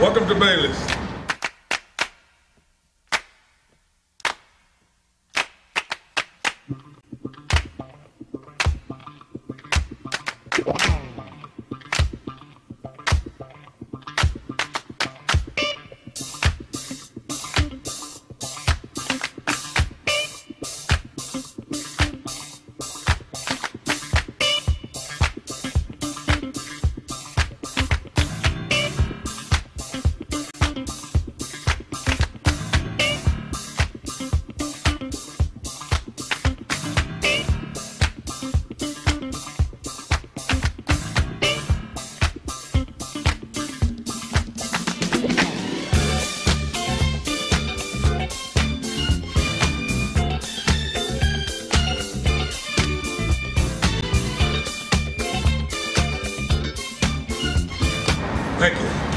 Welcome to Bayless. Thank you.